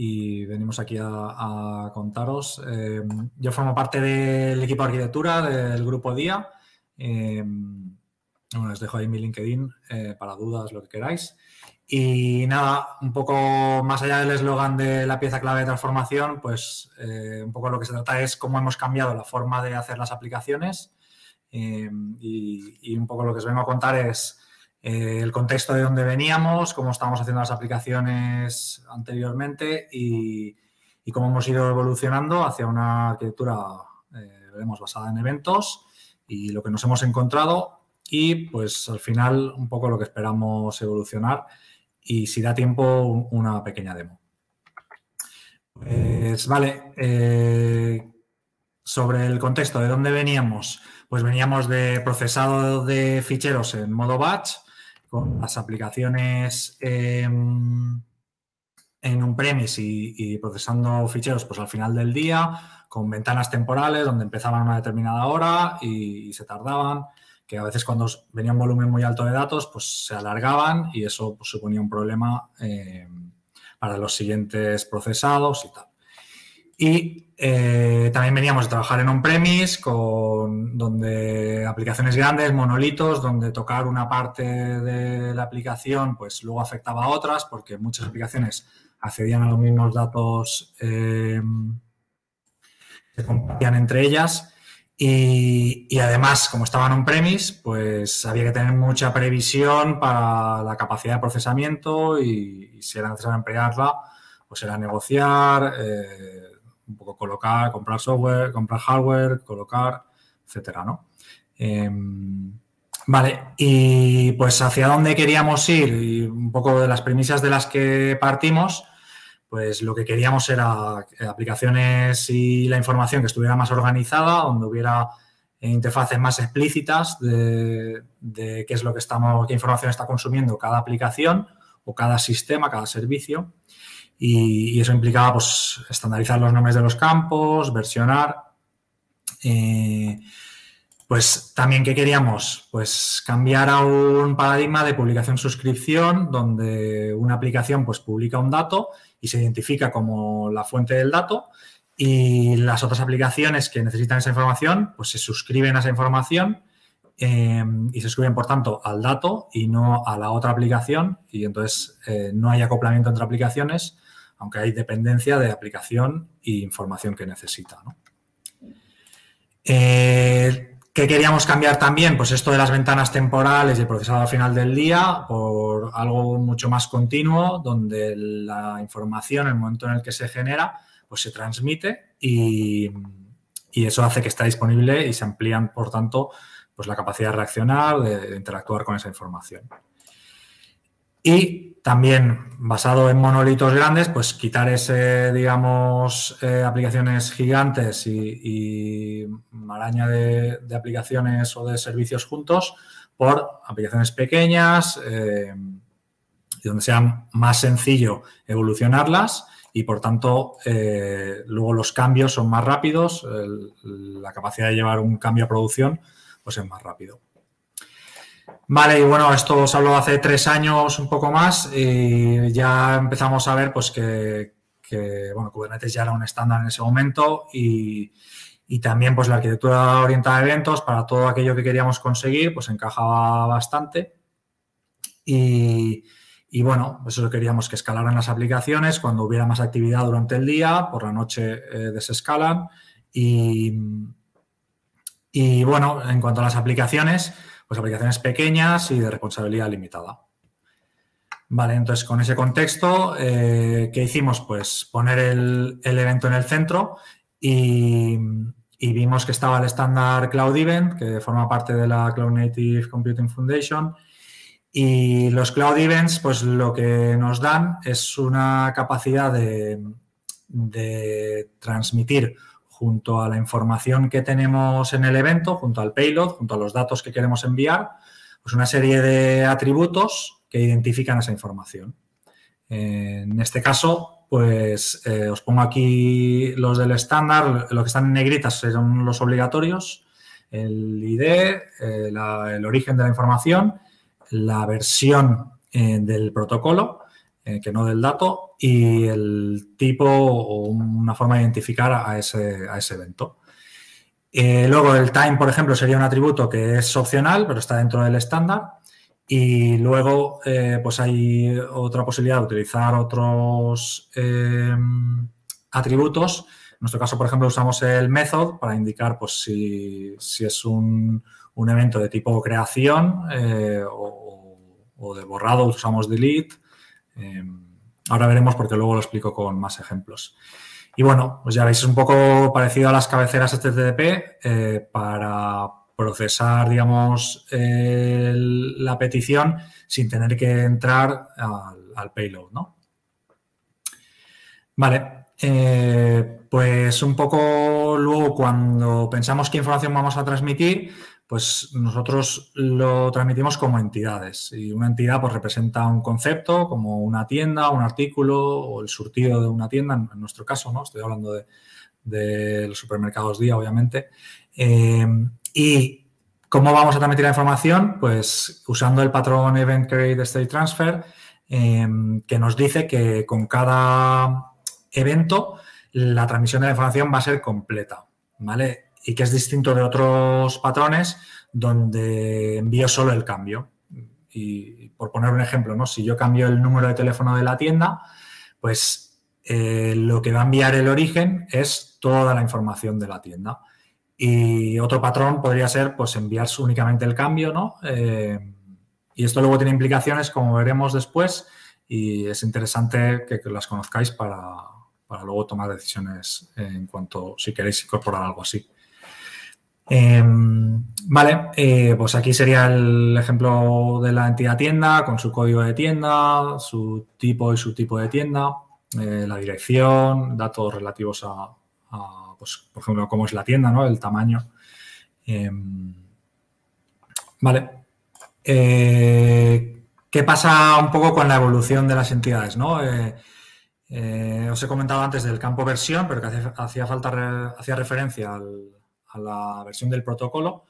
y venimos aquí a, contaros. Eh, yo formo parte del equipo de arquitectura del grupo DIA. Eh, bueno, os dejo ahí mi LinkedIn eh, para dudas, lo que queráis. Y nada, un poco más allá del eslogan de la pieza clave de transformación, pues un poco lo que se trata es cómo hemos cambiado la forma de hacer las aplicaciones y, un poco lo que os vengo a contar es eh, el contexto de dónde veníamos, cómo estábamos haciendo las aplicaciones anteriormente y, cómo hemos ido evolucionando hacia una arquitectura, eh, basada en eventos y lo que nos hemos encontrado y pues al final un poco lo que esperamos evolucionar y si da tiempo una pequeña demo. Pues vale, eh, sobre el contexto de dónde veníamos, pues veníamos de procesado de ficheros en modo batch, con las aplicaciones em, en un premise y, procesando ficheros pues al final del día, con ventanas temporales donde empezaban a una determinada hora y, se tardaban, que a veces cuando venía un volumen muy alto de datos pues se alargaban y eso pues, suponía un problema em, para los siguientes procesados y tal. Y eh, también veníamos a trabajar en on-premise, con donde aplicaciones grandes, monolitos, donde tocar una parte de la aplicación, pues luego afectaba a otras, porque muchas aplicaciones accedían a los mismos datos, eh, se compartían entre ellas. Y, y, además, como estaban on-premise, pues había que tener mucha previsión para la capacidad de procesamiento y, si era necesario emplearla, pues era negociar, eh, un poco colocar, comprar software, comprar hardware, colocar, etcétera, ¿no? Em, vale, y pues hacia dónde queríamos ir y un poco de las premisas de las que partimos, pues lo que queríamos era aplicaciones y la información que estuviera más organizada, donde hubiera interfaces más explícitas de, de qué es lo que estamos, qué información está consumiendo cada aplicación o cada sistema, cada servicio y, eso implicaba pues, estandarizar los nombres de los campos, versionar. Eh, pues también, ¿qué queríamos? Pues cambiar a un paradigma de publicación-suscripción, donde una aplicación pues, publica un dato y se identifica como la fuente del dato y las otras aplicaciones que necesitan esa información, pues se suscriben a esa información eh, y se suscriben, por tanto, al dato y no a la otra aplicación y entonces eh, no hay acoplamiento entre aplicaciones aunque hay dependencia de aplicación e información que necesita. Eh, ¿Qué queríamos cambiar también? Pues esto de las ventanas temporales y el procesado al final del día por algo mucho más continuo, donde la información, el momento en el que se genera, pues se transmite y, eso hace que está disponible y se amplían, por tanto, pues la capacidad de reaccionar, de interactuar con esa información. Y también basado en monolitos grandes, pues quitar ese, digamos, eh, aplicaciones gigantes y, maraña de, aplicaciones o de servicios juntos por aplicaciones pequeñas, eh, donde sea más sencillo evolucionarlas y por tanto eh, luego los cambios son más rápidos, la capacidad de llevar un cambio a producción pues es más rápido. Vale, y bueno, esto os habló hace tres años, un poco más, y ya empezamos a ver pues que, bueno, Kubernetes ya era un estándar en ese momento y, también pues la arquitectura orientada a eventos para todo aquello que queríamos conseguir pues encajaba bastante y, bueno, eso queríamos que escalaran las aplicaciones cuando hubiera más actividad durante el día, por la noche eh, desescalan y, y bueno, en cuanto a las aplicaciones, pues aplicaciones pequeñas y de responsabilidad limitada. Vale, entonces con ese contexto, eh, ¿qué hicimos? Pues poner el, evento en el centro y, vimos que estaba el estándar Cloud Event, que forma parte de la Cloud Native Computing Foundation. Y los Cloud Events, pues lo que nos dan es una capacidad de, de transmitir junto a la información que tenemos en el evento, junto al payload, junto a los datos que queremos enviar, pues una serie de atributos que identifican esa información. En este caso, pues eh, os pongo aquí los del estándar, lo que están en negritas son los obligatorios, el ID, eh, el origen de la información, la versión eh, del protocolo, que no del dato, y el tipo o una forma de identificar a ese, a ese evento. Eh, luego el time, por ejemplo, sería un atributo que es opcional, pero está dentro del estándar. Y luego, eh, pues hay otra posibilidad de utilizar otros eh, atributos. En nuestro caso, por ejemplo, usamos el method para indicar pues, si, es un, evento de tipo creación o, o, de borrado, usamos delete. Ahora veremos porque luego lo explico con más ejemplos. Y bueno, pues ya veis, es un poco parecido a las cabeceras HTTP eh, para procesar, digamos, la petición sin tener que entrar al, payload, ¿no? Vale, eh, pues un poco luego cuando pensamos qué información vamos a transmitir, pues nosotros lo transmitimos como entidades y una entidad pues representa un concepto como una tienda, un artículo o el surtido de una tienda, en nuestro caso, ¿no? Estoy hablando de, los supermercados día, obviamente. Eh, y ¿Cómo vamos a transmitir la información? Pues usando el patrón Event Create State Transfer, eh, que nos dice que con cada evento la transmisión de la información va a ser completa, ¿vale? Y que es distinto de otros patrones donde envío solo el cambio. Y por poner un ejemplo, ¿no? si yo cambio el número de teléfono de la tienda, pues eh, lo que va a enviar el origen es toda la información de la tienda. Y otro patrón podría ser pues enviar únicamente el cambio, ¿no? Eh, y esto luego tiene implicaciones, como veremos después, y es interesante que, las conozcáis para, para, luego tomar decisiones en cuanto si queréis incorporar algo así. Em, vale, eh, pues aquí sería el ejemplo de la entidad tienda con su código de tienda, su tipo y su tipo de tienda, eh, la dirección, datos relativos a, pues, por ejemplo, cómo es la tienda, ¿no? El tamaño. Em, vale. Eh, ¿Qué pasa un poco con la evolución de las entidades, no? os he comentado antes del campo versión, pero que hacía, falta, hacía referencia al, a la versión del protocolo,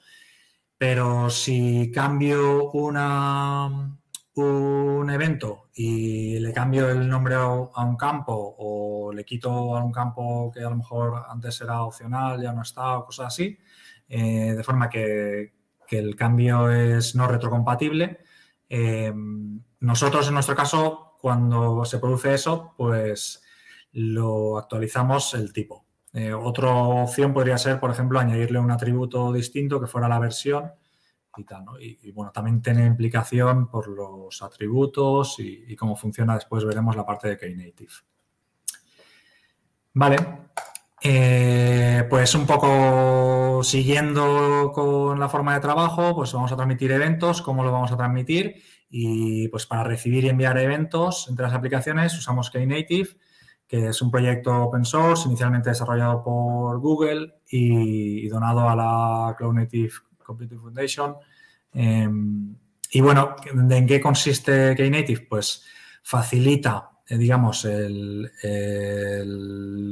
pero si cambio una, un evento y le cambio el nombre a un campo o le quito a un campo que a lo mejor antes era opcional, ya no está o cosas así, eh, de forma que, el cambio es no retrocompatible, eh, nosotros en nuestro caso, cuando se produce eso, pues lo actualizamos el tipo. Eh, otra opción podría ser, por ejemplo, añadirle un atributo distinto que fuera la versión y tal, y, bueno, también tiene implicación por los atributos y, cómo funciona. Después veremos la parte de Knative. Vale, eh, pues un poco siguiendo con la forma de trabajo, pues vamos a transmitir eventos, cómo lo vamos a transmitir y pues para recibir y enviar eventos entre las aplicaciones usamos Knative que es un proyecto open source, inicialmente desarrollado por Google y, donado a la Cloud Native Computing Foundation. Em, y bueno, ¿en qué consiste Knative? Pues facilita, eh, digamos, el,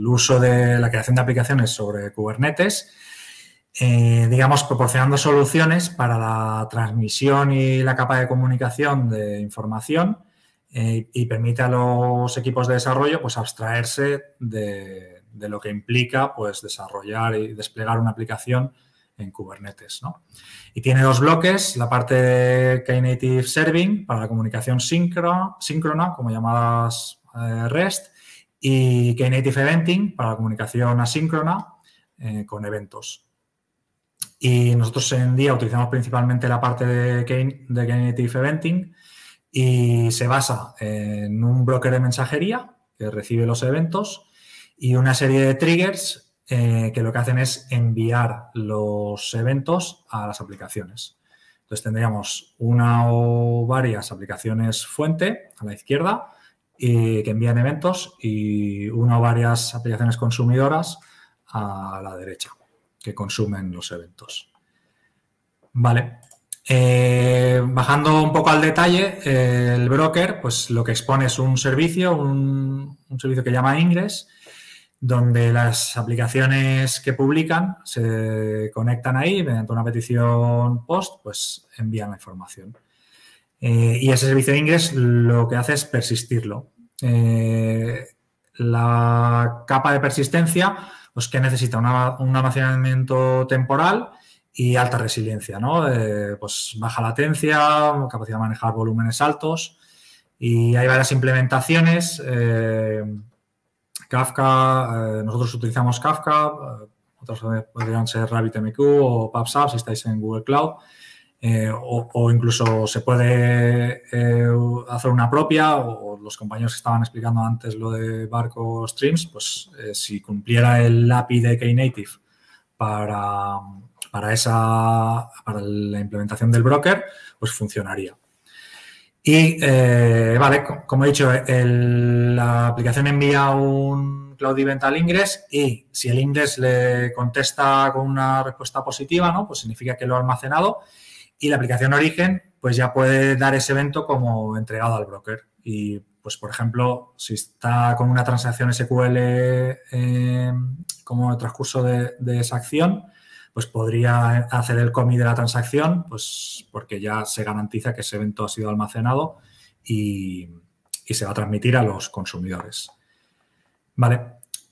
uso de la creación de aplicaciones sobre Kubernetes, eh, digamos, proporcionando soluciones para la transmisión y la capa de comunicación de información eh, y permite a los equipos de desarrollo pues, abstraerse de, lo que implica pues, desarrollar y desplegar una aplicación en Kubernetes. Y tiene dos bloques, la parte de Knative Serving para la comunicación síncrona, como llamadas eh, REST, y Knative Eventing para la comunicación asíncrona eh, con eventos. Y nosotros en día utilizamos principalmente la parte de Knative Eventing, y se basa en un broker de mensajería que recibe los eventos y una serie de triggers eh, que lo que hacen es enviar los eventos a las aplicaciones. Entonces tendríamos una o varias aplicaciones fuente a la izquierda y que envían eventos y una o varias aplicaciones consumidoras a la derecha que consumen los eventos. Vale, eh, bajando un poco al detalle, el broker, pues lo que expone es un servicio, un, servicio que llama Ingress, donde las aplicaciones que publican se conectan ahí mediante una petición post, pues envían la información. Eh, y ese servicio de Ingress lo que hace es persistirlo. Eh, la capa de persistencia, pues que necesita un almacenamiento temporal y alta resiliencia, ¿no? Eh, pues baja latencia, capacidad de manejar volúmenes altos y hay varias implementaciones. Eh, Kafka, nosotros utilizamos Kafka, otros podrían ser RabbitMQ o PubSub si estáis en Google Cloud. Eh, o, incluso se puede eh, hacer una propia, o, los compañeros que estaban explicando antes lo de Barco Streams, pues eh, si cumpliera el API de Knative para, para, esa, para la implementación del broker, pues funcionaría. Y, vale, como he dicho, la aplicación envía un Cloud Event al Ingress y si el Ingress le contesta con una respuesta positiva, ¿no? Pues significa que lo ha almacenado y la aplicación origen pues ya puede dar ese evento como entregado al broker. Y pues por ejemplo, si está con una transacción SQL eh, como transcurso de, esa acción, pues podría hacer el commit de la transacción, pues porque ya se garantiza que ese evento ha sido almacenado y, se va a transmitir a los consumidores. Vale,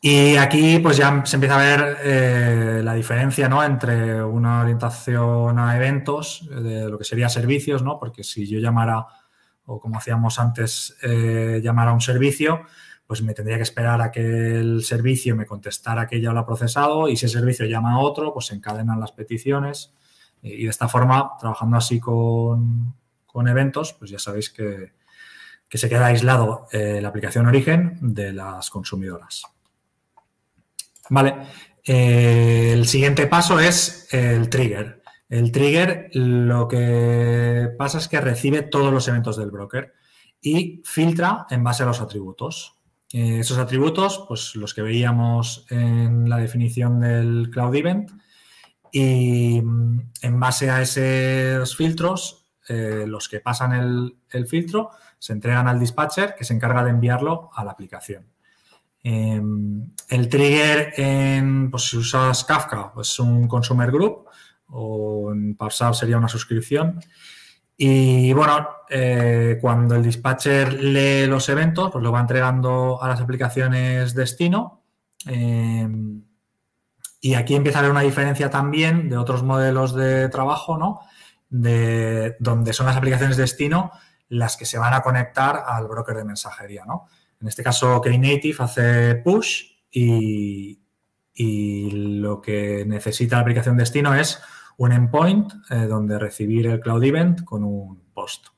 y aquí pues ya se empieza a ver eh, la diferencia ¿no? entre una orientación a eventos, de lo que sería servicios, ¿no? porque si yo llamara, o como hacíamos antes, eh, llamara a un servicio, pues me tendría que esperar a que el servicio me contestara que ya lo ha procesado y si el servicio llama a otro, pues se encadenan las peticiones y de esta forma, trabajando así con, eventos, pues ya sabéis que, se queda aislado eh, la aplicación origen de las consumidoras. Vale. Eh, el siguiente paso es el trigger. El trigger lo que pasa es que recibe todos los eventos del broker y filtra en base a los atributos. Eh, esos atributos, pues los que veíamos en la definición del Cloud Event y mm, en base a esos filtros, eh, los que pasan el, filtro se entregan al dispatcher que se encarga de enviarlo a la aplicación. Em, el trigger en, pues si usas Kafka, pues un consumer group o en PubSub sería una suscripción. Y bueno, eh, cuando el dispatcher lee los eventos, pues lo va entregando a las aplicaciones destino. Em, y aquí empieza a haber una diferencia también de otros modelos de trabajo, ¿no? De donde son las aplicaciones destino las que se van a conectar al broker de mensajería, ¿no? En este caso, Knative hace push y, lo que necesita la aplicación destino es un endpoint eh, donde recibir el Cloud Event con un post.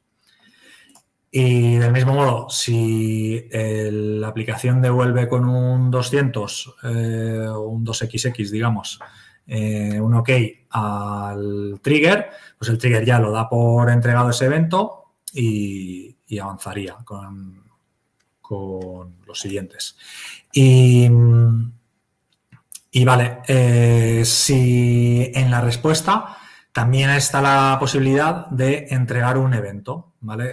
Y del mismo modo, si la aplicación devuelve con un 200 eh, o un 2XX, digamos, eh, un OK al trigger, pues el trigger ya lo da por entregado ese evento y, avanzaría con, con los siguientes. Y, vale, eh, si en la respuesta también está la posibilidad de entregar un evento, ¿vale?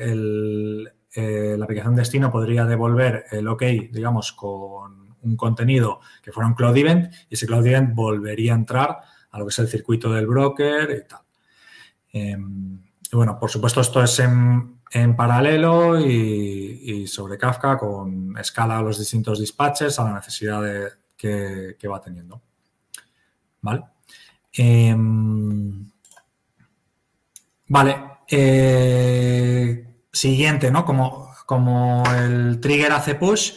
Eh, la aplicación destino podría devolver el OK, digamos, con un contenido que fuera un Cloud Event y ese Cloud Event volvería a entrar a lo que es el circuito del broker y tal. Em, y bueno, por supuesto, esto es en, en paralelo y, sobre Kafka con escala a los distintos dispatches a la necesidad de, que, va teniendo. ¿Vale? Em, vale. Eh, siguiente, ¿no? Como, como el trigger hace push,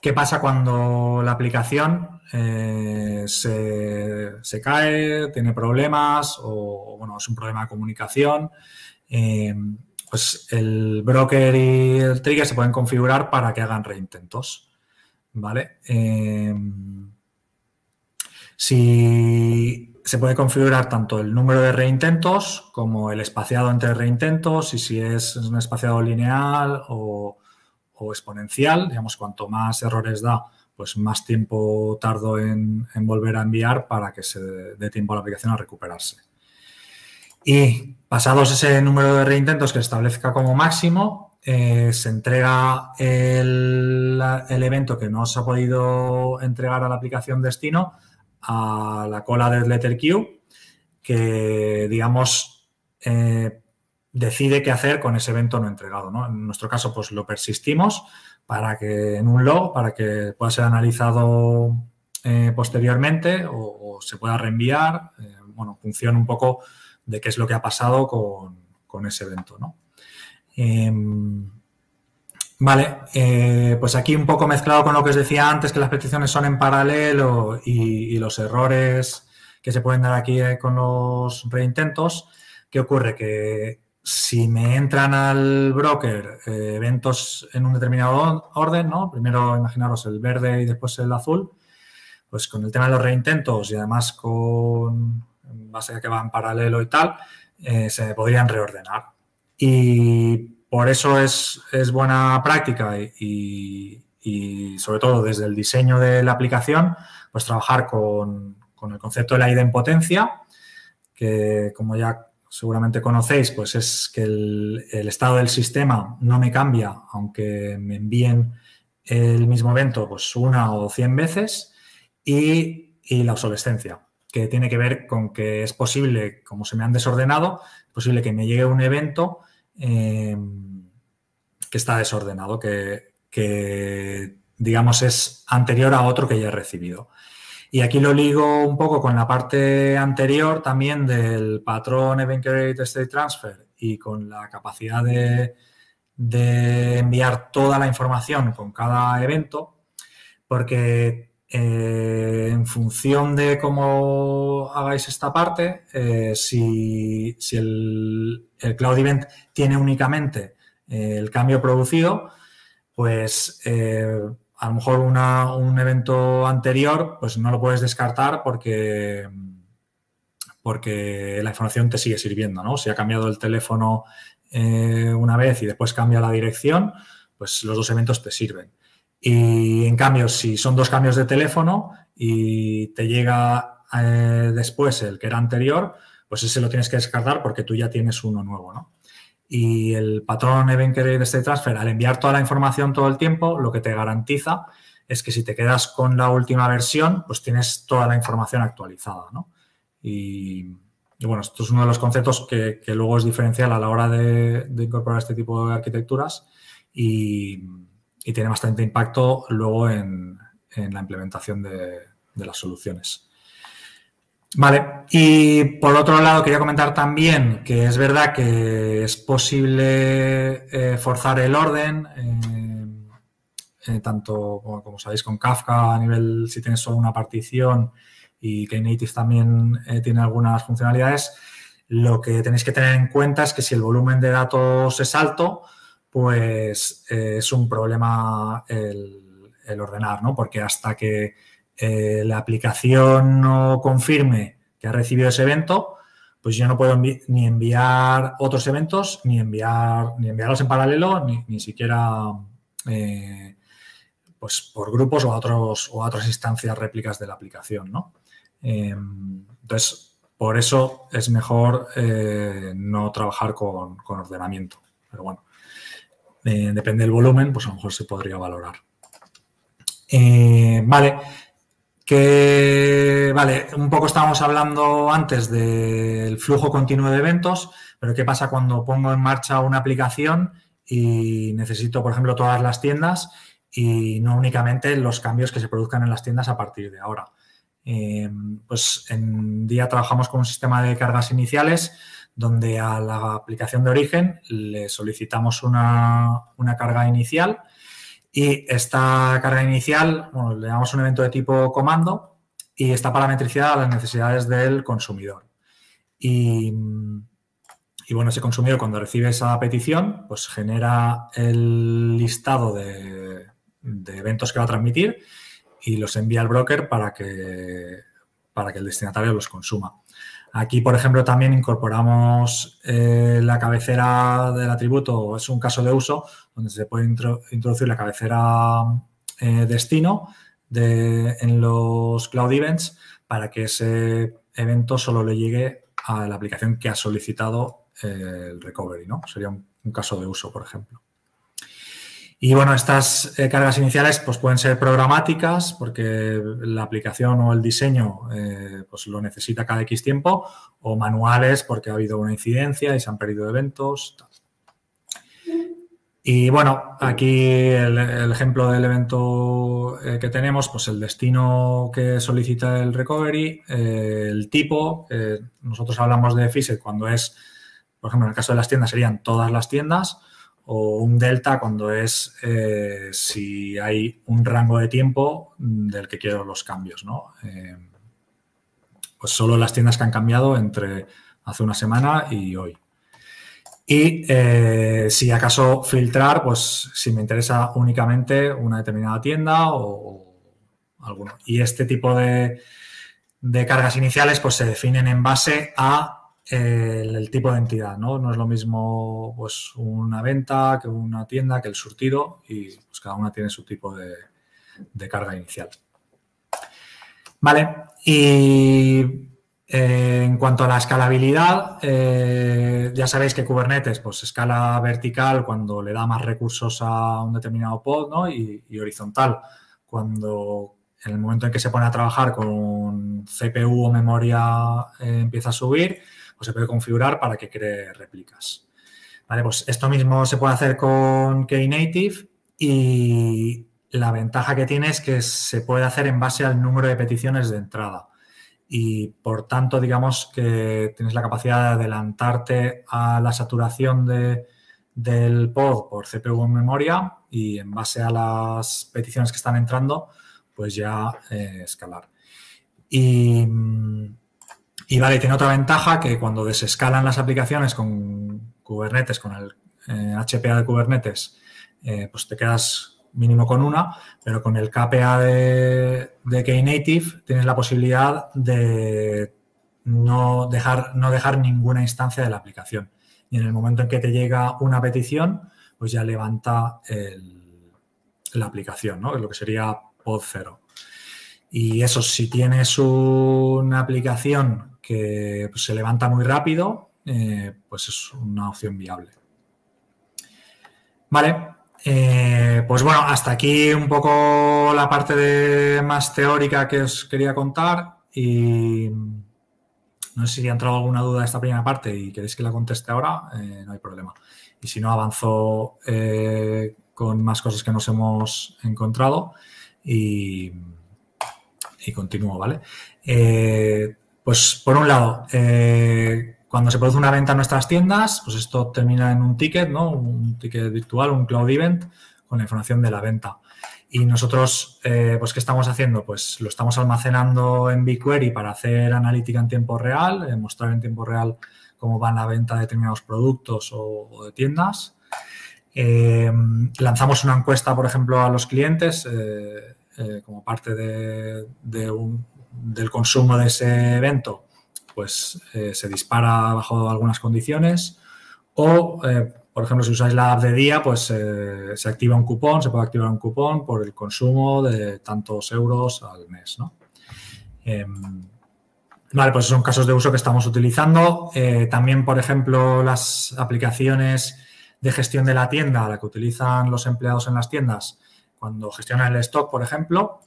¿qué pasa cuando la aplicación eh, se, cae, tiene problemas o, bueno, es un problema de comunicación? Em, pues el broker y el trigger se pueden configurar para que hagan reintentos. ¿Vale? Em, si se puede configurar tanto el número de reintentos como el espaciado entre reintentos y si es un espaciado lineal o, exponencial, digamos, cuanto más errores da, pues más tiempo tardo en, en volver a enviar para que se dé tiempo a la aplicación a recuperarse. Y pasados ese número de reintentos que establezca como máximo, eh, se entrega el, evento que no se ha podido entregar a la aplicación destino a la cola del letter queue, que digamos, eh, decide qué hacer con ese evento no entregado. ¿no? En nuestro caso, pues lo persistimos para que en un log, para que pueda ser analizado eh, posteriormente o, se pueda reenviar. Bueno, funciona un poco de qué es lo que ha pasado con, ese evento. ¿no? Em, vale, eh, pues aquí un poco mezclado con lo que os decía antes, que las peticiones son en paralelo y, los errores que se pueden dar aquí con los reintentos. ¿Qué ocurre? Que si me entran al broker eh, eventos en un determinado orden, ¿no? Primero imaginaros el verde y después el azul, pues con el tema de los reintentos y además con base que va en paralelo y tal, eh, se podrían reordenar. Y por eso es, buena práctica y, sobre todo desde el diseño de la aplicación, pues trabajar con, con el concepto de la idempotencia, que como ya seguramente conocéis, pues es que el, estado del sistema no me cambia, aunque me envíen el mismo evento pues una o cien veces, y, la obsolescencia, que tiene que ver con que es posible, como se me han desordenado, es posible que me llegue un evento eh, que está desordenado, que, que digamos es anterior a otro que ya he recibido. Y aquí lo ligo un poco con la parte anterior también del patrón Event Create State Transfer y con la capacidad de, enviar toda la información con cada evento, porque eh, en función de cómo hagáis esta parte, eh, si, el, Cloud Event tiene únicamente eh, el cambio producido, pues a lo mejor un evento anterior, pues no lo puedes descartar porque, porque la información te sigue sirviendo, ¿no? Si ha cambiado el teléfono una vez y después cambia la dirección, pues los dos eventos te sirven. Y en cambio, si son dos cambios de teléfono y te llega eh, después el que era anterior, pues ese lo tienes que descartar porque tú ya tienes uno nuevo, ¿no? Y el patrón Event de este Transfer, al enviar toda la información todo el tiempo, lo que te garantiza es que si te quedas con la última versión, pues tienes toda la información actualizada, ¿no? Y, bueno, esto es uno de los conceptos que, luego es diferencial a la hora de, incorporar este tipo de arquitecturas y, tiene bastante impacto luego en, la implementación de las soluciones. Vale, y por otro lado quería comentar también que es verdad que es posible eh, forzar el orden, eh, eh, tanto como, sabéis con Kafka a nivel si tienes solo una partición y Knative también tiene algunas funcionalidades. Lo que tenéis que tener en cuenta es que si el volumen de datos es alto, pues es un problema el, ordenar, ¿no? Porque hasta que eh, la aplicación no confirme que ha recibido ese evento, pues yo no puedo ni enviar otros eventos, ni enviar, ni enviarlos en paralelo, ni, siquiera eh, pues por grupos o a otros o otras instancias réplicas de la aplicación, ¿no? Entonces, por eso es mejor eh, no trabajar con, ordenamiento. Pero bueno, depende del volumen, pues a lo mejor se podría valorar. vale, que, vale, un poco estábamos hablando antes del flujo continuo de eventos, pero ¿qué pasa cuando pongo en marcha una aplicación y necesito, por ejemplo, todas las tiendas y no únicamente los cambios que se produzcan en las tiendas a partir de ahora? Eh, pues en día trabajamos con un sistema de cargas iniciales donde a la aplicación de origen le solicitamos una, una carga inicial y esta carga inicial, le damos un evento de tipo comando y está parametricada a las necesidades del consumidor. Y, bueno, ese consumidor cuando recibe esa petición, pues genera el listado de, eventos que va a transmitir y los envía al broker para que, para que el destinatario los consuma. Aquí, por ejemplo, también incorporamos eh, la cabecera del atributo, es un caso de uso donde se puede introducir la cabecera eh, destino en los Cloud Events para que ese evento solo le llegue a la aplicación que ha solicitado eh, el recovery, ¿no? Sería un, caso de uso, por ejemplo. Y bueno, estas eh, cargas iniciales pues pueden ser programáticas porque la aplicación o el diseño eh, pues lo necesita cada X tiempo o manuales porque ha habido una incidencia y se han perdido eventos. Y bueno, aquí el, ejemplo del evento eh, que tenemos, pues el destino que solicita el recovery, el tipo, nosotros hablamos de FISET cuando es, por ejemplo, en el caso de las tiendas serían todas las tiendas, o un delta cuando es eh, si hay un rango de tiempo del que quiero los cambios, ¿no? Eh, pues solo las tiendas que han cambiado entre hace una semana y hoy. Y eh, si acaso filtrar, pues si me interesa únicamente una determinada tienda o, alguno. Y este tipo de, de cargas iniciales pues se definen en base a el, tipo de entidad, ¿no? No es lo mismo pues, una venta que una tienda, que el surtido y pues, cada una tiene su tipo de, carga inicial. Vale, y eh, en cuanto a la escalabilidad, eh, ya sabéis que Kubernetes pues escala vertical cuando le da más recursos a un determinado pod ¿no? y, horizontal cuando en el momento en que se pone a trabajar con CPU o memoria eh, empieza a subir se puede configurar para que cree réplicas. Vale, pues esto mismo se puede hacer con Knative y la ventaja que tiene es que se puede hacer en base al número de peticiones de entrada. Y por tanto, digamos que tienes la capacidad de adelantarte a la saturación del pod por CPU en memoria y en base a las peticiones que están entrando, pues ya eh, escalar. Y mm, y vale, tiene otra ventaja que cuando desescalan las aplicaciones con Kubernetes, con el HPA eh, de Kubernetes, eh, pues te quedas mínimo con una, pero con el KPA de, de Knative tienes la posibilidad de no dejar, no dejar ninguna instancia de la aplicación. Y en el momento en que te llega una petición, pues ya levanta la aplicación, ¿no? Lo que sería pod cero. Y eso, si tienes una aplicación que pues, se levanta muy rápido, eh, pues es una opción viable. Vale, eh, pues bueno, hasta aquí un poco la parte más teórica que os quería contar y no sé si ha entrado alguna duda de esta primera parte y queréis que la conteste ahora, eh, no hay problema. Y si no, avanzo con más cosas que nos hemos encontrado y, y continúo, ¿vale? Pues por un lado, eh, cuando se produce una venta en nuestras tiendas, pues esto termina en un ticket, ¿no? Un ticket virtual, un cloud event con la información de la venta. Y nosotros, eh, pues, ¿qué estamos haciendo? Pues lo estamos almacenando en BigQuery para hacer analítica en tiempo real, eh, mostrar en tiempo real cómo va la venta de determinados productos o, de tiendas. lanzamos una encuesta, por ejemplo, a los clientes como parte de un, del consumo de ese evento, pues eh, se dispara bajo algunas condiciones. O, eh, por ejemplo, si usáis la app de día, pues eh, se activa un cupón, se puede activar un cupón por el consumo de tantos euros al mes. Em, vale, pues son casos de uso que estamos utilizando. también, por ejemplo, las aplicaciones de gestión de la tienda, la que utilizan los empleados en las tiendas, cuando gestionan el stock, por ejemplo,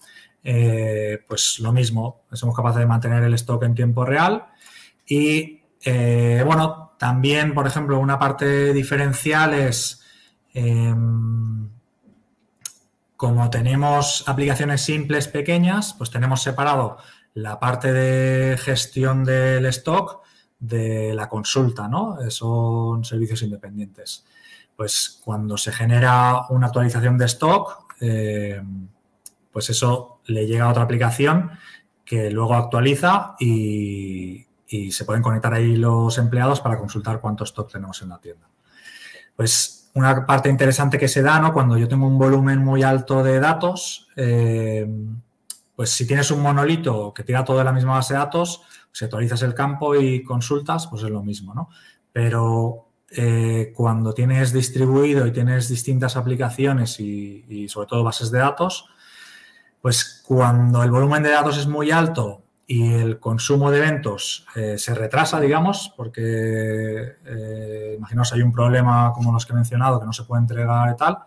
eh, pues lo mismo, somos capaces de mantener el stock en tiempo real y, eh, bueno, también, por ejemplo, una parte diferencial es, em, como tenemos aplicaciones simples pequeñas, pues tenemos separado la parte de gestión del stock de la consulta, ¿no? Son servicios independientes. Pues cuando se genera una actualización de stock, pues eso le llega otra aplicación que luego actualiza y, se pueden conectar ahí los empleados para consultar cuántos stock tenemos en la tienda. Pues una parte interesante que se da, ¿no? Cuando yo tengo un volumen muy alto de datos, eh, pues si tienes un monolito que tira todo de la misma base de datos, si actualizas el campo y consultas, pues es lo mismo, ¿no? Pero eh, cuando tienes distribuido y tienes distintas aplicaciones y sobre todo bases de datos, pues cuando el volumen de datos es muy alto y el consumo de eventos eh, se retrasa, digamos, porque eh, imaginaos hay un problema como los que he mencionado que no se puede entregar y tal,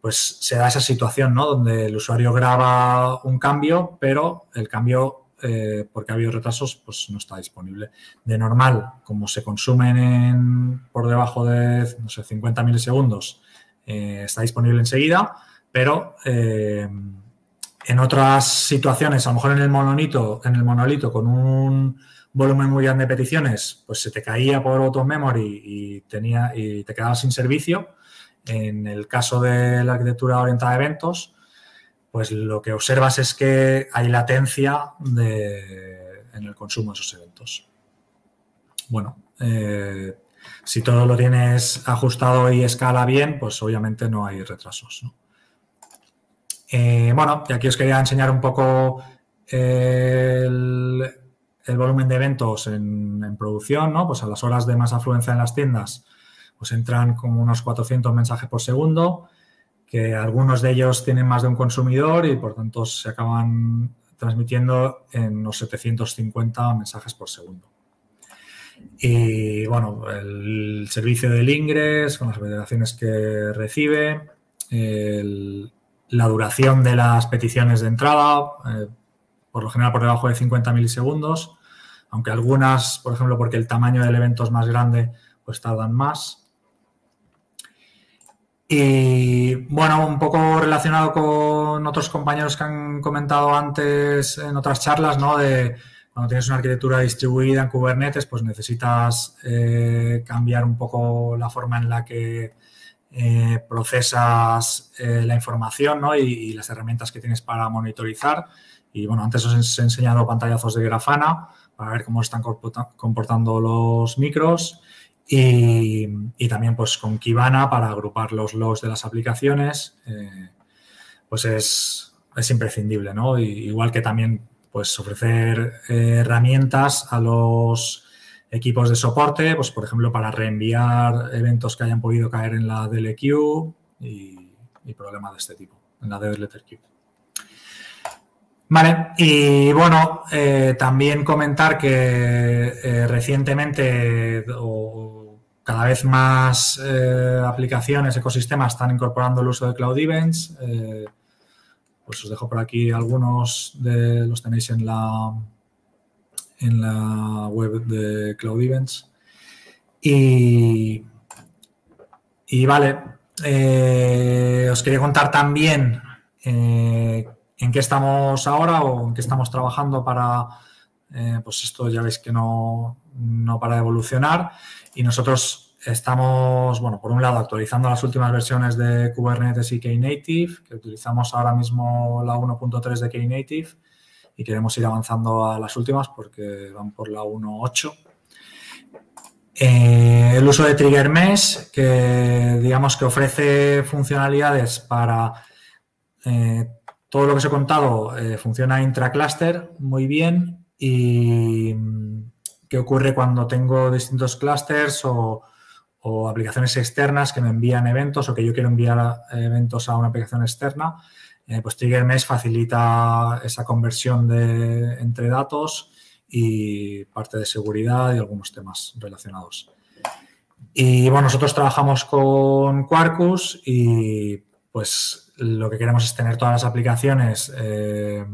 pues se da esa situación, ¿no? Donde el usuario graba un cambio, pero el cambio, eh, porque ha habido retrasos, pues no está disponible. De normal, como se consumen por debajo de, no sé, 50 milisegundos, eh, está disponible enseguida, pero en otras situaciones, a lo mejor en el monolito, en el monolito con un volumen muy grande de peticiones, pues se te caía por auto memory y, tenía, y te quedabas sin servicio. En el caso de la arquitectura orientada a eventos, pues lo que observas es que hay latencia en el consumo de esos eventos. Bueno, eh, si todo lo tienes ajustado y escala bien, pues obviamente no hay retrasos. Eh, bueno, y aquí os quería enseñar un poco el, el volumen de eventos en, producción, ¿no? Pues a las horas de más afluencia en las tiendas, pues entran como unos 400 mensajes por segundo, que algunos de ellos tienen más de un consumidor y por tanto se acaban transmitiendo en unos 750 mensajes por segundo. Y bueno, el servicio del ingres con las federaciones que recibe, la duración de las peticiones de entrada, eh, por lo general por debajo de 50 milisegundos, aunque algunas, por ejemplo, porque el tamaño del evento es más grande, pues tardan más. Y bueno, un poco relacionado con otros compañeros que han comentado antes en otras charlas, ¿no? De cuando tienes una arquitectura distribuida en Kubernetes, pues necesitas eh, cambiar un poco la forma en la que eh, procesas eh, la información ¿no? y, y, las herramientas que tienes para monitorizar. Y bueno, antes os he enseñado pantallazos de Grafana para ver cómo están comportando los micros y, también pues con Kibana para agrupar los logs de las aplicaciones, eh, pues es, imprescindible, ¿no? igual que también pues ofrecer herramientas a los equipos de soporte, pues por ejemplo para reenviar eventos que hayan podido caer en la DLQ y, y problemas de este tipo, en la DLQ. Vale, y bueno, eh, también comentar que eh, recientemente o cada vez más eh, aplicaciones, ecosistemas están incorporando el uso de Cloud Events. pues os dejo por aquí algunos de los tenéis en la en la web de Cloud Events. Y, y vale, os quería contar también en qué estamos ahora o en qué estamos trabajando para, eh, pues esto ya veis que no, no para evolucionar y nosotros estamos, bueno, por un lado actualizando las últimas versiones de Kubernetes y Knative, que utilizamos ahora mismo la 1.3 de Knative y queremos ir avanzando a las últimas porque van por la 1.8. Eh, el uso de Trigger Mesh, que digamos que ofrece funcionalidades para eh, todo lo que os he contado eh, funciona intracluster muy bien y mm, qué ocurre cuando tengo distintos clusters o, aplicaciones externas que me envían eventos o que yo quiero enviar eventos a una aplicación externa, eh, pues Trigger Mesh facilita esa conversión de, entre datos y parte de seguridad y algunos temas relacionados. Y bueno, nosotros trabajamos con Quarkus y pues lo que queremos es tener todas las aplicaciones eh,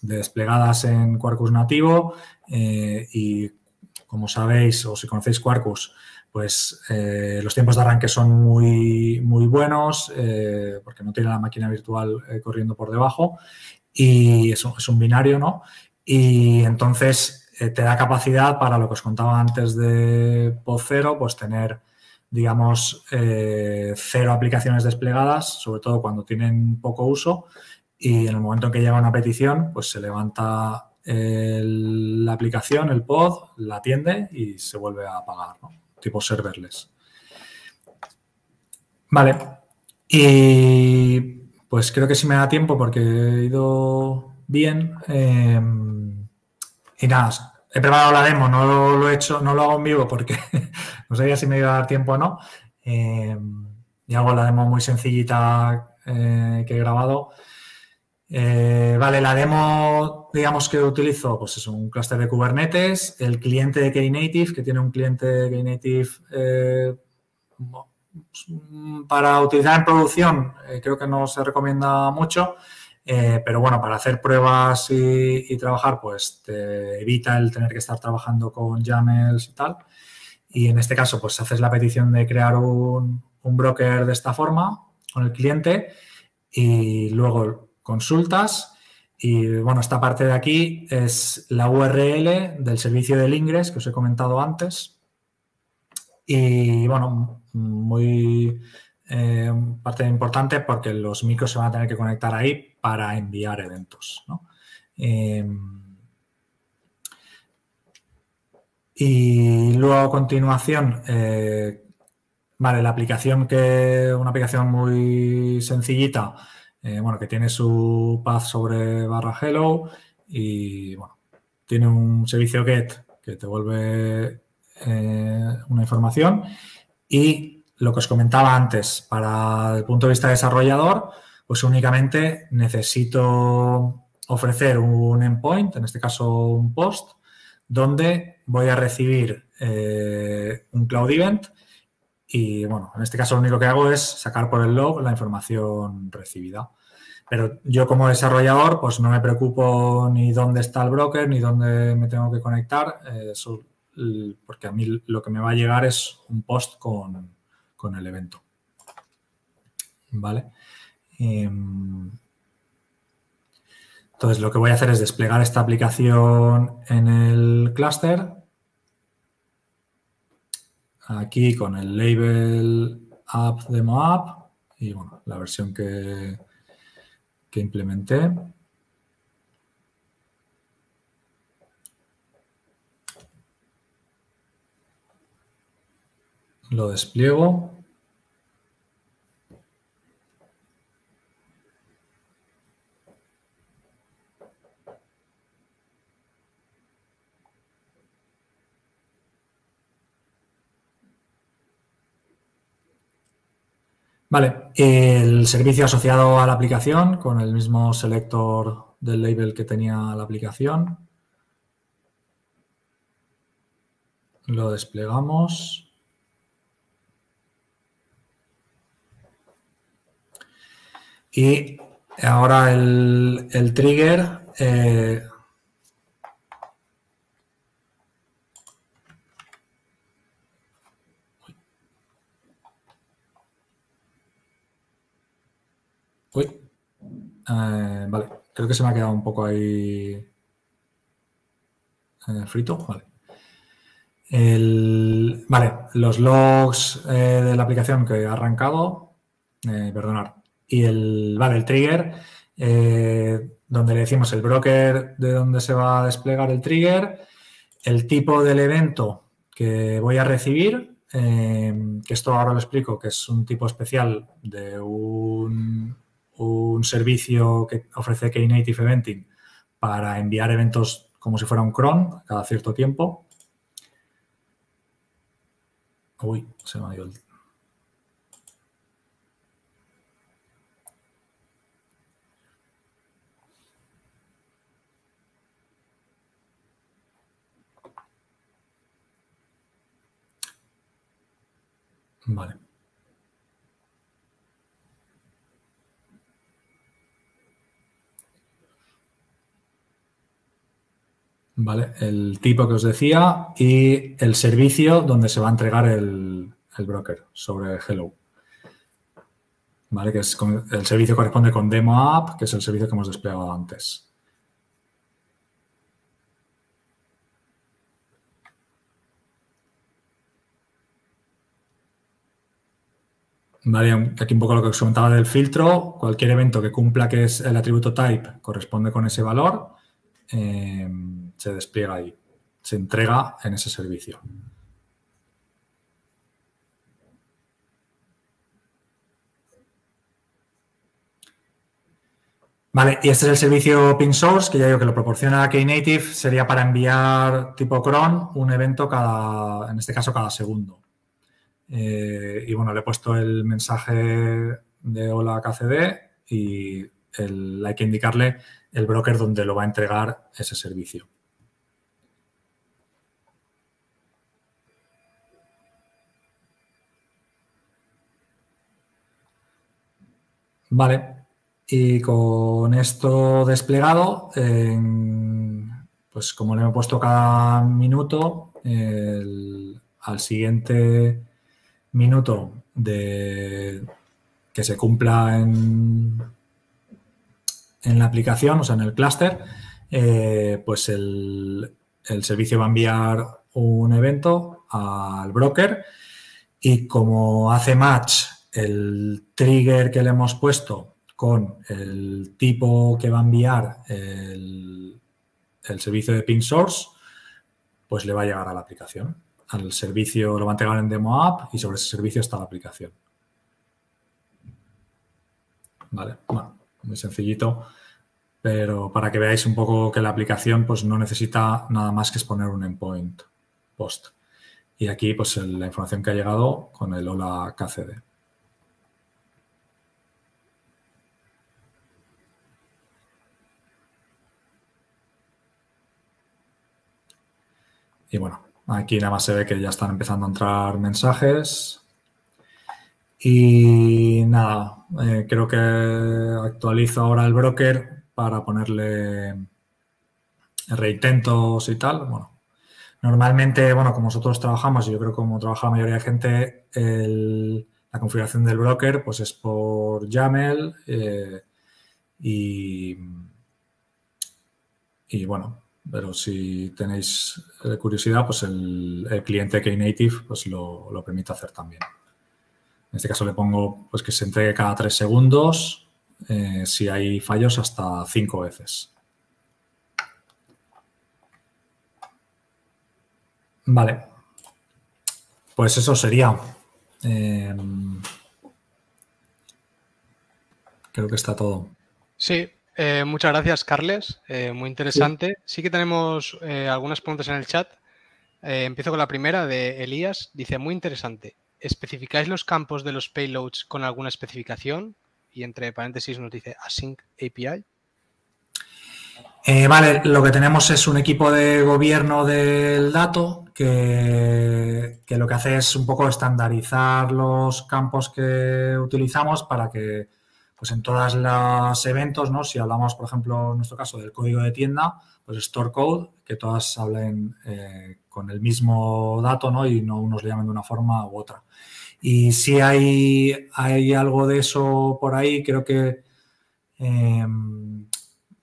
desplegadas en Quarkus nativo eh, y como sabéis o si conocéis Quarkus, pues eh, los tiempos de arranque son muy, muy buenos porque no tiene la máquina virtual corriendo por debajo y es es un binario, ¿no? Y entonces te da capacidad para lo que os contaba antes de POD0, pues tener digamos, eh, cero aplicaciones desplegadas, sobre todo cuando tienen poco uso y en el momento en que llega una petición, pues se levanta la aplicación, el pod, la atiende y se vuelve a apagar, tipo serverless. Vale, y pues creo que sí me da tiempo porque he ido bien. Eh, y nada, He preparado la demo, no lo, he hecho, no lo hago en vivo porque no sabía si me iba a dar tiempo o no. Eh, y hago la demo muy sencillita eh, que he grabado. Eh, vale, la demo, digamos que utilizo, pues es un clúster de Kubernetes, el cliente de Knative, que tiene un cliente de Knative para utilizar en producción eh, creo que no se recomienda mucho, eh, pero bueno, para hacer pruebas y, trabajar, pues te evita el tener que estar trabajando con YAMLs y tal. Y en este caso, pues haces la petición de crear un, un broker de esta forma con el cliente y luego consultas. Y bueno, esta parte de aquí es la URL del servicio del Ingress que os he comentado antes. Y bueno, muy eh, parte importante porque los micros se van a tener que conectar ahí para enviar eventos. Em, y luego a continuación, eh, vale, la aplicación que, una aplicación muy sencillita, eh, bueno, que tiene su path sobre barra hello y bueno, tiene un servicio get que te vuelve una información. Y lo que os comentaba antes, para el punto de vista desarrollador, pues únicamente necesito ofrecer un endpoint, en este caso un post, donde voy a recibir eh, un Cloud Event y, bueno, en este caso lo único que hago es sacar por el log la información recibida. Pero yo como desarrollador, pues no me preocupo ni dónde está el broker, ni dónde me tengo que conectar, eh, porque a mí lo que me va a llegar es un post con, con el evento. ¿Vale? Em, entonces, lo que voy a hacer es desplegar esta aplicación en el clúster. Aquí con el label app demo app y bueno, la versión que, que implementé. Lo despliego. Vale, el servicio asociado a la aplicación con el mismo selector del label que tenía la aplicación. Lo desplegamos. Y ahora el, trigger eh, Uy. Eh, vale, creo que se me ha quedado un poco ahí eh, frito. Vale. vale, los logs de la aplicación que he arrancado, perdonad, y el, vale, el trigger, eh, donde le decimos el broker de donde se va a desplegar el trigger, el tipo del evento que voy a recibir, eh, que esto ahora lo explico, que es un tipo especial de un, un servicio que ofrece Knative Eventing para enviar eventos como si fuera un cron cada cierto tiempo. Uy, se me ha ido el Vale. Vale, el tipo que os decía y el servicio donde se va a entregar el, broker sobre Hello. Vale, que es el servicio corresponde con Demo App, que es el servicio que hemos desplegado antes. Vale, aquí un poco lo que os comentaba del filtro. Cualquier evento que cumpla que es el atributo type corresponde con ese valor, eh, se despliega ahí, se entrega en ese servicio. Vale, y este es el servicio Ping Source, que ya digo que lo proporciona Knative, sería para enviar tipo cron un evento cada, en este caso cada segundo. Eh, y bueno, le he puesto el mensaje de hola KCD y hay que indicarle el broker donde lo va a entregar ese servicio. Vale. Y con esto desplegado, pues como le hemos puesto cada minuto, al siguiente minuto de que se cumpla en, en la aplicación, o sea, en el clúster, eh, pues el, el servicio va a enviar un evento al broker y como hace match el trigger que le hemos puesto con el tipo que va a enviar el, servicio de pin source, pues le va a llegar a la aplicación. Al servicio lo va a entregar en demo app y sobre ese servicio está la aplicación. Vale, bueno, muy sencillito, pero para que veáis un poco que la aplicación pues no necesita nada más que exponer un endpoint post. Y aquí pues la información que ha llegado con el hola KCD. Y bueno, aquí nada más se ve que ya están empezando a entrar mensajes. Y nada, eh, creo que actualizo ahora el broker para ponerle reintentos y tal. Bueno, normalmente, bueno, como nosotros trabajamos, y yo creo que como trabaja la mayoría de gente, la configuración del broker pues es por YAML eh, y, y bueno, pero si tenéis eh, curiosidad, pues el, cliente Knative pues lo, lo, permite hacer también. En este caso le pongo pues que se entregue cada tres segundos, eh, si hay fallos hasta cinco veces. Vale. Pues eso sería. Em, creo que está todo. Sí, eh, muchas gracias, Carles. Eh, muy interesante. Sí. que tenemos algunas preguntas en el chat. empiezo con la primera de Elías. Dice, muy interesante. ¿Especificáis los campos de los payloads con alguna especificación? Y entre paréntesis nos dice Async API. vale, lo que tenemos es un equipo de gobierno del dato que, que, lo que hace es un poco estandarizar los campos que utilizamos para que pues en todos los eventos, ¿no? Si hablamos, por ejemplo, en nuestro caso del código de tienda, pues store code, que todas hablen eh, con el mismo dato, ¿no? Y no unos le llamen de una forma u otra. Y si hay, algo de eso por ahí, creo que em,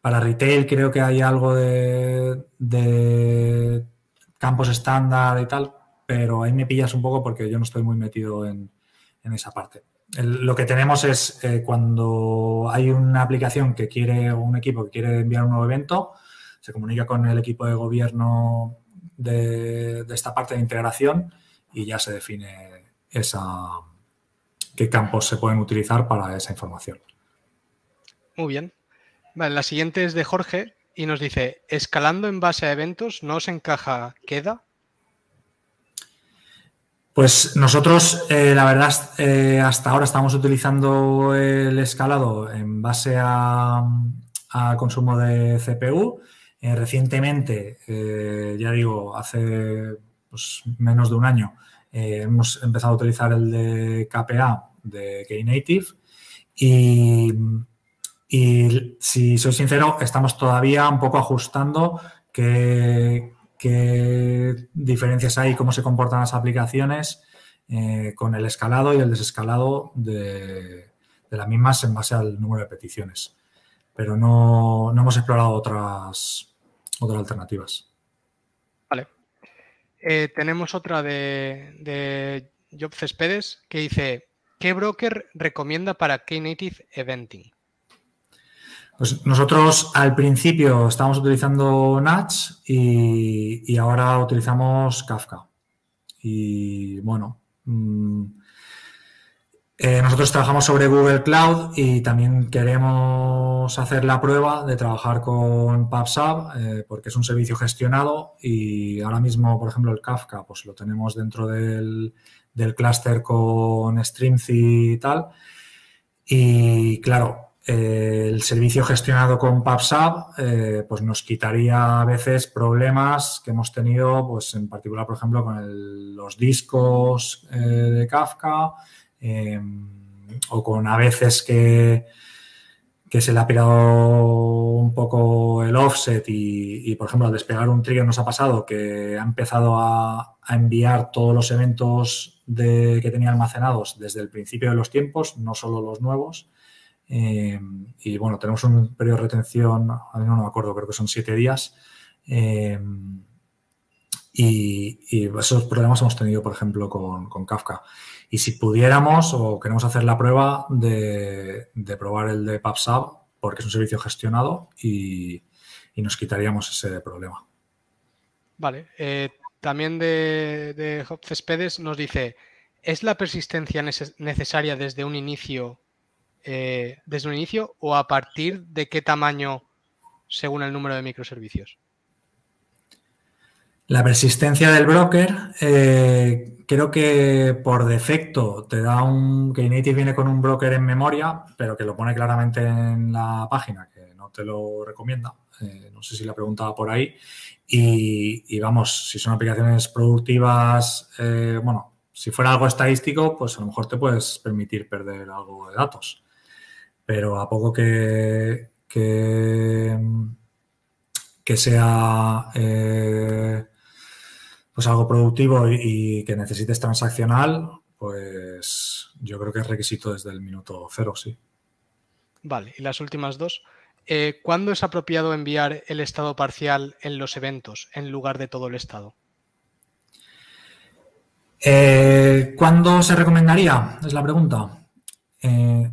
para retail creo que hay algo de, campos estándar y tal, pero ahí me pillas un poco porque yo no estoy muy metido en, en esa parte. Lo que tenemos es eh, cuando hay una aplicación que quiere o un equipo que quiere enviar un nuevo evento, se comunica con el equipo de gobierno de, esta parte de integración y ya se define esa, qué campos se pueden utilizar para esa información. Muy bien. la siguiente es de Jorge y nos dice, escalando en base a eventos, ¿no os encaja queda? Pues nosotros, eh, la verdad, eh, hasta ahora estamos utilizando el escalado en base a, consumo de CPU. Eh, recientemente, ya digo, hace pues, menos de un año, hemos empezado a utilizar el de KPA de Knative y, y si soy sincero, estamos todavía un poco ajustando qué diferencias hay, cómo se comportan las aplicaciones eh, con el escalado y el desescalado de, las mismas en base al número de peticiones. Pero no, hemos explorado otras, otras alternativas. Eh, tenemos otra de, Job Cespedes que dice, ¿qué broker recomienda para Knative Eventing? Pues nosotros al principio estábamos utilizando Nats y, ahora utilizamos Kafka. Y bueno, mm, eh, nosotros trabajamos sobre Google Cloud y también queremos hacer la prueba de trabajar con PubSub eh, porque es un servicio gestionado y ahora mismo, por ejemplo, el Kafka pues lo tenemos dentro del, del clúster con Streams y tal. Y claro, el servicio gestionado con PubSub eh, pues nos quitaría a veces problemas que hemos tenido, pues en particular, por ejemplo, con los discos eh, de Kafka, em, o con a veces que, que se le ha pirado un poco el offset y, por ejemplo, al despegar un trigger nos ha pasado que ha empezado a, enviar todos los eventos que tenía almacenados desde el principio de los tiempos, no solo los nuevos. Eh, y bueno, tenemos un periodo de retención, a mí no me acuerdo, creo que son siete días. Eh, y, esos problemas hemos tenido, por ejemplo, con, Kafka. Y si pudiéramos o queremos hacer la prueba de, probar el de PubSub, porque es un servicio gestionado y, nos quitaríamos ese problema. Vale. Eh, también de, de nos dice, ¿es la persistencia necesaria desde un inicio eh, desde un inicio o a partir de qué tamaño según el número de microservicios? La persistencia del broker, eh, creo que por defecto te da un. que Native viene con un broker en memoria, pero que lo pone claramente en la página, que no te lo recomienda. Eh, no sé si la preguntaba por ahí. Y, vamos, si son aplicaciones productivas, eh, bueno, si fuera algo estadístico, pues a lo mejor te puedes permitir perder algo de datos. Pero a poco que, que, que sea pues algo productivo y, que necesites transaccional, pues yo creo que es requisito desde el minuto cero, sí. Vale, y las últimas dos. Eh, ¿Cuándo es apropiado enviar el estado parcial en los eventos en lugar de todo el estado? Eh, ¿Cuándo se recomendaría? Es la pregunta. Eh,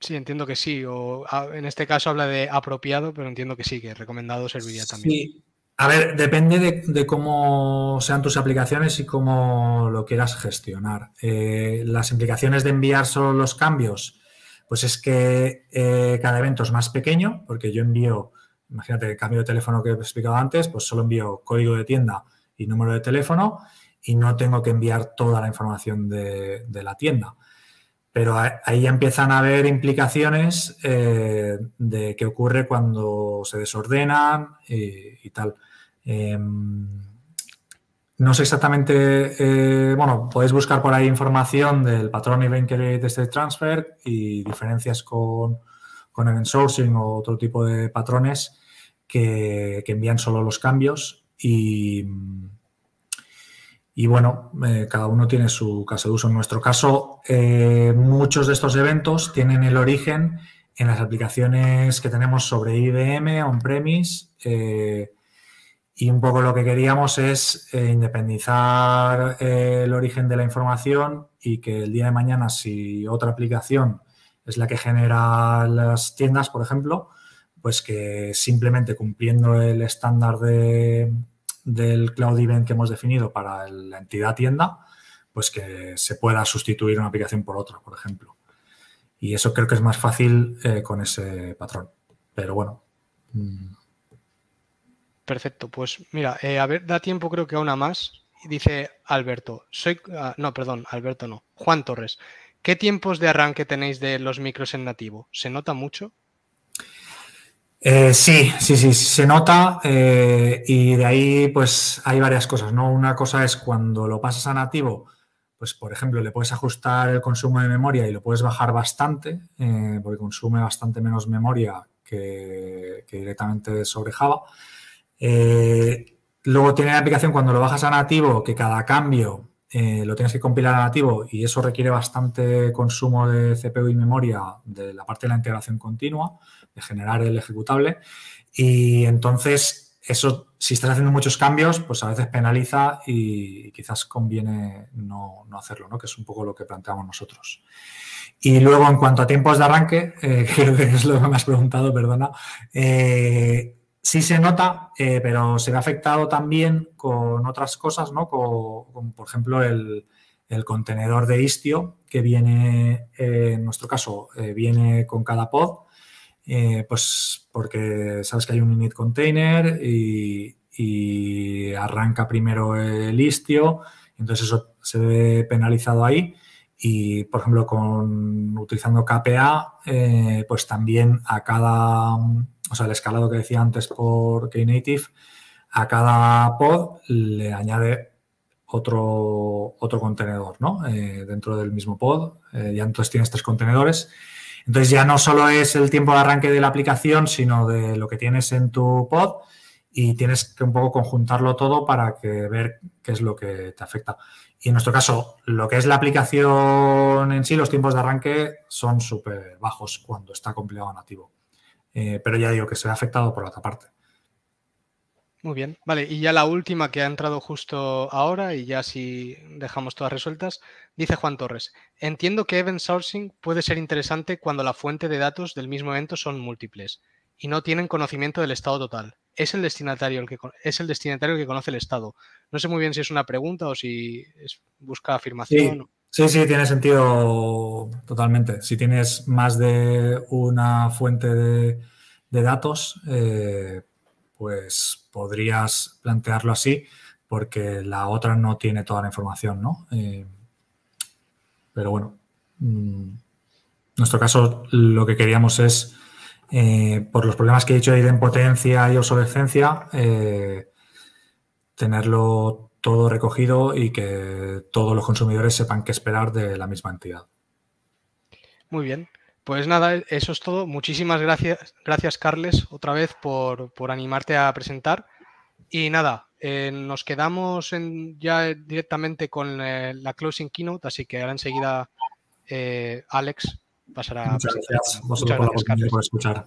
sí, entiendo que sí. O en este caso habla de apropiado, pero entiendo que sí, que recomendado serviría también. A ver, depende de, cómo sean tus aplicaciones y cómo lo quieras gestionar. Eh, las implicaciones de enviar solo los cambios, pues es que eh, cada evento es más pequeño, porque yo envío, imagínate, el cambio de teléfono que he explicado antes, pues solo envío código de tienda y número de teléfono y no tengo que enviar toda la información de, la tienda. Pero ahí ya empiezan a haber implicaciones eh, de qué ocurre cuando se desordenan y tal. Em, no sé exactamente, eh, bueno, podéis buscar por ahí información del patrón Event Create State Transfer y diferencias con, con Event Sourcing o otro tipo de patrones que, envían solo los cambios y, y bueno, eh, cada uno tiene su caso de uso. En nuestro caso, eh, muchos de estos eventos tienen el origen en las aplicaciones que tenemos sobre IBM, on-premise, y un poco lo que queríamos es eh, independizar eh, el origen de la información y que el día de mañana, si otra aplicación es la que genera las tiendas, por ejemplo, pues que simplemente cumpliendo el estándar de, del Cloud Event que hemos definido para la entidad tienda, pues que se pueda sustituir una aplicación por otra, por ejemplo. Y eso creo que es más fácil eh, con ese patrón. Pero bueno. Mm, Perfecto, pues mira, eh, a ver, da tiempo creo que a una más. Dice Alberto, soy, ah, no, perdón, Alberto no, Juan Torres. ¿Qué tiempos de arranque tenéis de los micros en nativo? ¿Se nota mucho? Eh, sí, sí, sí, se nota eh, y de ahí pues hay varias cosas, ¿no? Una cosa es cuando lo pasas a nativo, pues por ejemplo le puedes ajustar el consumo de memoria y lo puedes bajar bastante porque consume bastante menos memoria que, que directamente sobre Java. Eh, luego tiene la aplicación cuando lo bajas a nativo, que cada cambio eh, lo tienes que compilar a nativo y eso requiere bastante consumo de CPU y memoria de la parte de la integración continua, de generar el ejecutable. Y entonces, eso, si estás haciendo muchos cambios, pues a veces penaliza y quizás conviene no, hacerlo, ¿no? que es un poco lo que planteamos nosotros. Y luego, en cuanto a tiempos de arranque, eh, creo que es lo que me has preguntado, perdona, sí se nota, eh, pero se ve afectado también con otras cosas, ¿no? Con, por ejemplo, el, contenedor de Istio, que viene, eh, en nuestro caso, eh, viene con cada pod, pues porque sabes que hay un init container y, arranca primero el Istio, entonces eso se ve penalizado ahí. Y, por ejemplo, con utilizando KPA, pues también a cada o sea, el escalado que decía antes por Knative, a cada pod le añade otro, otro contenedor ¿no? Eh, dentro del mismo pod. Eh, ya entonces tienes tres contenedores. Entonces ya no solo es el tiempo de arranque de la aplicación, sino de lo que tienes en tu pod y tienes que un poco conjuntarlo todo para que ver qué es lo que te afecta. Y en nuestro caso, lo que es la aplicación en sí, los tiempos de arranque son súper bajos cuando está compilado nativo. Eh, pero ya digo que se ve afectado por otra parte. Muy bien, vale, y ya la última que ha entrado justo ahora y ya si dejamos todas resueltas, dice Juan Torres, entiendo que event sourcing puede ser interesante cuando la fuente de datos del mismo evento son múltiples y no tienen conocimiento del estado total. Es el destinatario el que, es el, destinatario que conoce el estado. No sé muy bien si es una pregunta o si busca afirmación. Sí. Sí, tiene sentido totalmente. Si tienes más de una fuente de, datos, eh, pues podrías plantearlo así porque la otra no tiene toda la información, ¿no? Eh, pero bueno, mm, en nuestro caso lo que queríamos es, eh, por los problemas que he dicho de idempotencia y obsolescencia, tenerlo todo recogido y que todos los consumidores sepan qué esperar de la misma entidad. Muy bien. Pues nada, eso es todo. Muchísimas gracias, gracias Carles, otra vez por, animarte a presentar. Y nada, eh, nos quedamos ya directamente con eh, la closing keynote, así que ahora enseguida eh, Alex pasará. Muchas gracias, Muchas gracias, Carles. por escuchar.